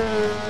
Música